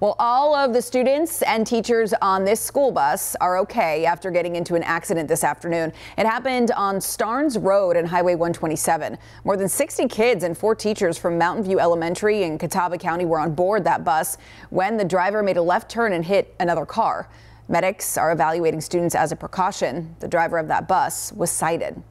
Well, all of the students and teachers on this school bus are okay after getting into an accident this afternoon. It happened on Starnes Road and Highway 127. More than 60 kids and four teachers from Mountain View Elementary in Catawba County were on board that bus when the driver made a left turn and hit another car. Medics are evaluating students as a precaution. The driver of that bus was cited.